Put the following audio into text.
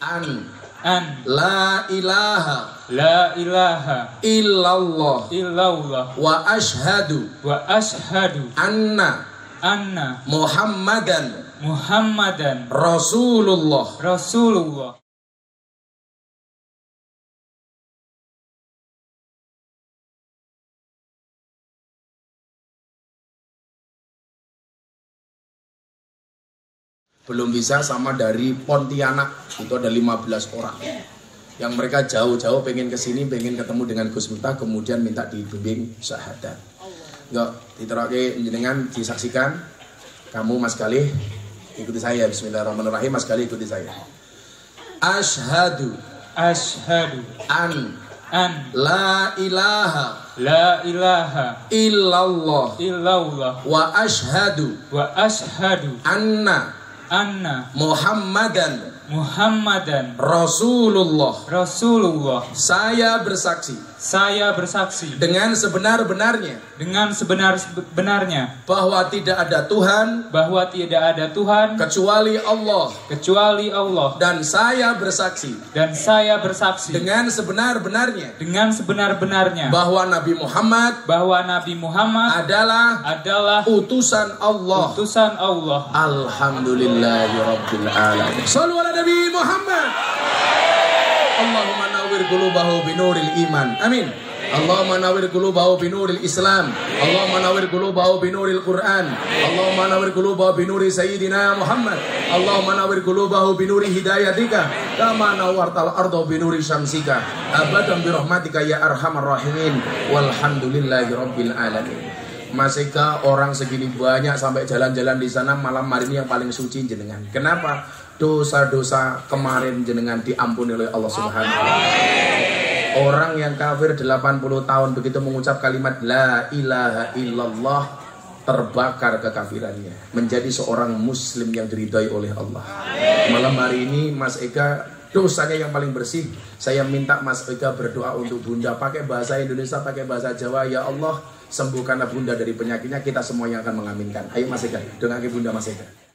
an an la ilaha la ilaha illallah illallah wa ashhadu wa ashhadu anna anna Muhammadan Muhammadan Rasulullah. Rasulullah. Belum bisa sama dari Pontianak, itu ada 15 orang. Yang mereka jauh-jauh pengen ke sini, pengen ketemu dengan Gus Miftah, kemudian minta dibimbing syahadat. Enggak, diterake dengan disaksikan. Kamu Mas Kali ikuti saya. Bismillahirrahmanirrahim. Mas Kali ikuti saya. Ashadu. Ashhadu an. An. La ilaha. La ilaha. Illallah. Illallah. Wa ashadu. Wa ashhadu anna anna Muhammadan Muhammadan Rasulullah. Rasulullah. Saya bersaksi. Saya bersaksi. Dengan sebenar-benarnya. Dengan sebenar-benarnya bahwa tidak ada Tuhan. Bahwa tidak ada Tuhan. Kecuali Allah. Kecuali Allah. Dan saya bersaksi. Dan saya bersaksi. Dengan sebenar-benarnya. Dengan sebenar-benarnya. Bahwa Nabi Muhammad bahwa Nabi Muhammad adalah adalah utusan Allah. utusan Allah. Alhamdulillahirabbil alamin. Nabi Muhammad. Allahumma nawwir qulubahu binuril iman. Amin. Allahumma nawwir qulubahu binuril Islam. Allahumma nawwir qulubahu binuril Quran. Allahumma nawwir qulubahu binuri sayyidina Muhammad. Allahumma nawwir qulubahu binuri hidayatika kama nawwartal arda binuri syamsika. Abadan bi rahmatika ya arhamar rahimin. Walhamdulillahi rabbil alamin. Mas Eka orang segini banyak sampai jalan-jalan di sana malam hari ini yang paling suci jenengan. Kenapa? Dosa-dosa kemarin jenengan diampuni oleh Allah Subhanahu wa taala. Orang yang kafir 80 tahun begitu mengucap kalimat la ilaha illallah terbakar kekafirannya menjadi seorang muslim yang diridhai oleh Allah. Malam hari ini Mas Eka dosanya yang paling bersih. Saya minta Mas Eka berdoa untuk Bunda pakai bahasa Indonesia, pakai bahasa Jawa. Ya Allah, sembuhkanlah Bunda dari penyakitnya. Kita semua yang akan mengaminkan. Ayo Mas Eka, doa ke Bunda Mas Eka.